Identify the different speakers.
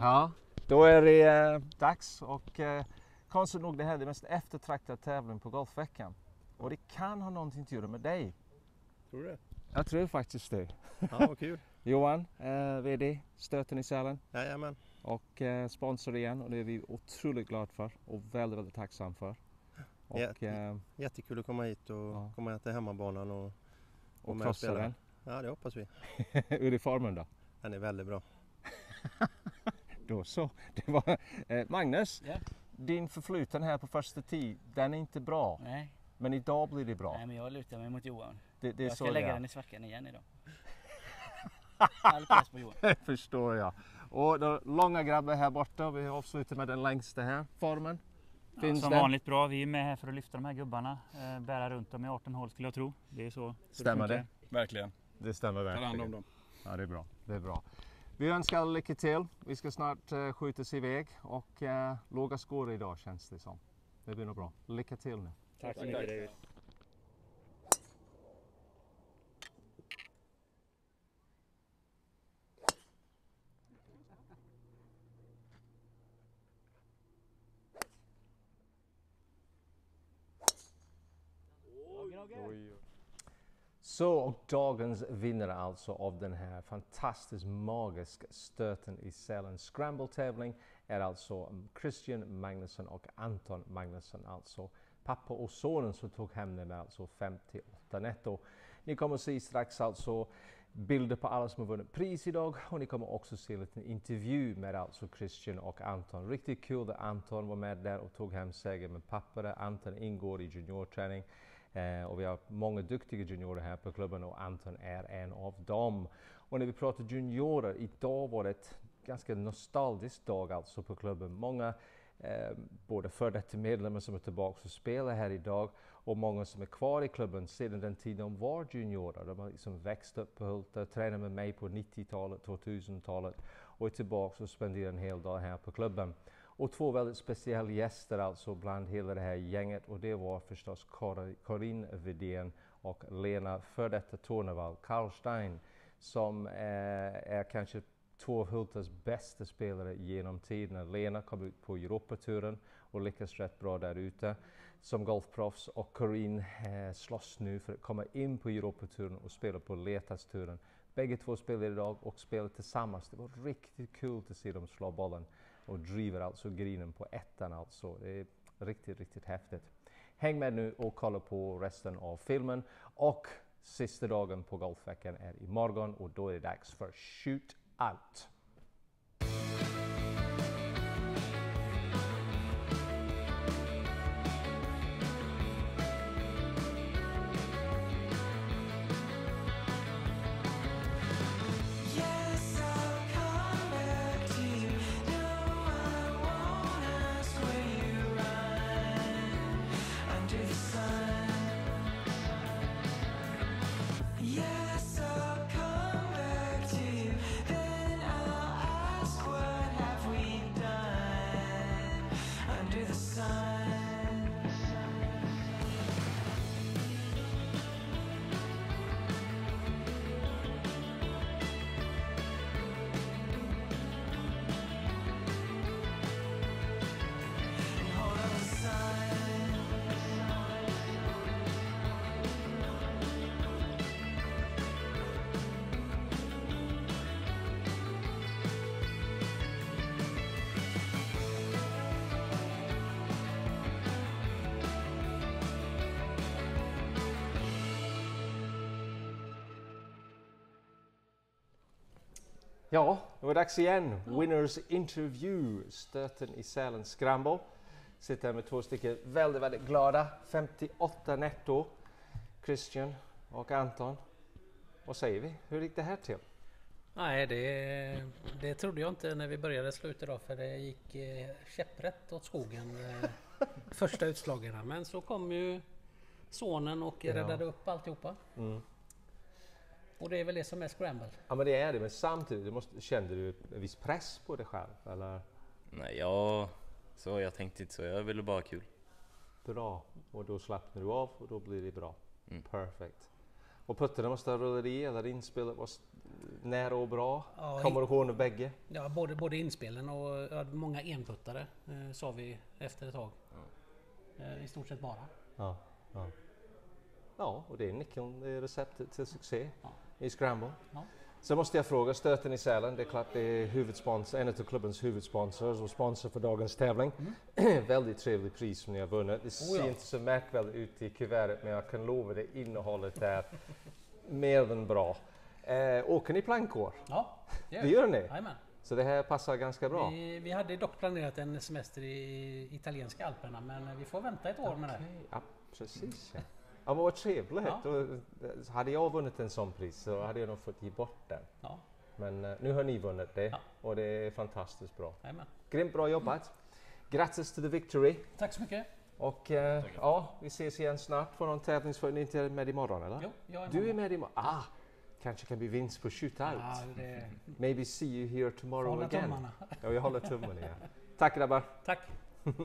Speaker 1: Ja, då är det eh, dags och eh, konstigt nog det här är den mest eftertraktade tävlingen på Golfveckan. Och det kan ha någonting att göra med dig.
Speaker 2: Tror du det?
Speaker 1: Jag tror faktiskt det.
Speaker 2: Ja, vad kul.
Speaker 1: Johan, eh, VD, Stöten i Sälen
Speaker 2: Jajamän.
Speaker 1: och eh, sponsor igen och det är vi otroligt glada för och väldigt, väldigt tacksam för. Och,
Speaker 2: Ja.
Speaker 1: eh,
Speaker 2: Jättekul att komma hit och
Speaker 1: Ja.
Speaker 2: komma till hemmabanan och,
Speaker 1: och
Speaker 2: med
Speaker 1: krossa
Speaker 2: spela.
Speaker 1: den.
Speaker 2: Ja, det hoppas vi.
Speaker 1: Hur är formen då?
Speaker 2: Den är väldigt bra.
Speaker 1: Då så. Det var, eh, Magnus,
Speaker 3: Ja.
Speaker 1: din förfluten här på första tee, den är inte bra.
Speaker 3: Nej,
Speaker 1: Men idag blir det bra.
Speaker 3: nej, men jag lutar mig mot Johan.
Speaker 1: Det, det är
Speaker 3: jag
Speaker 1: så
Speaker 3: ska lägga
Speaker 1: det
Speaker 3: den
Speaker 1: är.
Speaker 3: i svackan igen idag. All press på Johan.
Speaker 1: Det förstår jag. Och den långa grabben här borta, vi avslutar med den längsta här formen.
Speaker 4: Ja,
Speaker 1: Finns
Speaker 4: som
Speaker 1: den?
Speaker 4: vanligt bra. Vi är med här för att lyfta de här gubbarna. Eh, bära runt dem i 18 hål skulle jag tro. Det är så.
Speaker 1: Stämmer det?
Speaker 5: Verkligen.
Speaker 1: Det stämmer
Speaker 5: Ta hand om
Speaker 1: verkligen.
Speaker 5: dem.
Speaker 1: Ja, det är bra. Det är bra. Vi önskar alla lycka till. Vi ska snart uh, skjutas iväg och uh, låga skor idag känns det som. Det blir nog bra. Lycka till nu.
Speaker 4: Tack så mycket David.
Speaker 1: Så, och dagens vinnare alltså av den här fantastiskt magiska stöten i Sälen Scramble-tävling är alltså mm, Christian Magnusson och Anton Magnusson, alltså pappa och sonen som tog hem den med alltså 58 netto. Ni kommer se strax alltså bilder på alla som har vunnit pris idag och ni kommer också se en liten intervju med alltså Christian och Anton. Riktigt kul att Anton var med där och tog hem segern med pappa där. Anton ingår i juniorträning Eh, och vi har många duktiga juniorer här på klubben och Anton är en av dem. Och när vi pratar juniorer, idag var det ett ganska nostalgisk dag alltså på klubben. Många eh, både före detta medlemmar som är tillbaka och spelar här idag och många som är kvar i klubben sedan den tiden de var juniorer. De har liksom växt upp på Hulta, tränat med mig på 90-talet, 2000-talet och är tillbaka och spenderar en hel dag här på klubben. Och två väldigt speciella gäster alltså bland hela det här gänget och det var förstås Karin Widén och Lena för detta Tornevall Karlstein som eh, är kanske två av Hultas bästa spelare genom tiderna. Lena kom ut på Europaturen och lyckas rätt bra där ute som golfproffs och Karin eh, slåss nu för att komma in på Europaturen och spela på Letasturen. Bägge två spelar idag och spelar tillsammans. Det var riktigt kul att se dem slå bollen och driver alltså grinen på ettan alltså. Det är riktigt, riktigt häftigt. Häng med nu och kolla på resten av filmen och sista dagen på golfveckan är imorgon och då är det dags för Shoot Out. Ja, det var dags igen. Winners interview, stöten i Sälen Scramble. Sitter här med två stycken väldigt, väldigt glada. 58 netto. Christian och Anton. Vad säger vi? Hur gick det här till?
Speaker 6: Nej, det, det trodde jag inte när vi började sluta idag för det gick eh, käpprätt åt skogen eh, första utslagen. Men så kom ju sonen och
Speaker 1: Ja.
Speaker 6: räddade upp alltihopa.
Speaker 1: Mm.
Speaker 6: Och det är väl det som är scramble.
Speaker 1: Ja men det är det, men samtidigt du måste, kände du en viss press på dig själv? Eller?
Speaker 7: Nej, ja, så jag tänkte inte så. Jag ville bara ha kul.
Speaker 1: Bra. Och då slappnar du av och då blir det bra.
Speaker 7: Mm.
Speaker 1: Perfect. Och puttarna måste ha rullat i eller inspelet var nära och bra.
Speaker 6: Ja,
Speaker 1: Kommer du ihåg bägge?
Speaker 6: Ja, både, både inspelen och ja, många enputtare eh, sa vi efter ett tag. Eh, I stort sett bara.
Speaker 1: Ja, ja. Ja och det är nyckeln, är receptet till succé
Speaker 6: Ja.
Speaker 1: i Scramble.
Speaker 6: Ja.
Speaker 1: Så måste jag fråga, Stöten i Sälen, det är klart det är huvudsponsor, en av klubbens huvudsponsors och sponsor för dagens tävling. Väldigt trevlig pris som ni har vunnit. Det ser
Speaker 6: Mm. Oh ja.
Speaker 1: inte så märkvärdigt ut i kuvertet men jag kan lova det innehållet är mer än bra. Eh, åker ni plankor?
Speaker 6: Ja, det
Speaker 1: Det gör ni?
Speaker 6: Jajamän.
Speaker 1: Så det här passar ganska bra?
Speaker 6: Vi, vi hade dock planerat en semester i italienska alperna men vi får vänta ett år med det.
Speaker 1: Ja, precis ja. Men vad trevligt.
Speaker 6: Ja.
Speaker 1: Då, eh, hade jag vunnit en sån pris så hade jag nog fått ge bort den.
Speaker 6: Ja,
Speaker 1: Men eh, nu har ni vunnit det
Speaker 6: Ja.
Speaker 1: och det är fantastiskt bra. Grymt bra jobbat. Grattis till the victory.
Speaker 6: Tack så mycket.
Speaker 1: Och eh, ja, vi ses igen snart på någon. Ni är inte med imorgon eller?
Speaker 6: Jo, jag är
Speaker 1: Du är
Speaker 6: med.
Speaker 1: med imorgon? Ah, kanske kan bli vinst på shootout.
Speaker 6: Ja, det,
Speaker 1: Maybe see you here tomorrow
Speaker 6: hålla
Speaker 1: again.
Speaker 6: tummarna.
Speaker 1: Ja, jag håller tummarna. Ja. Tack grabbar.
Speaker 6: Tack.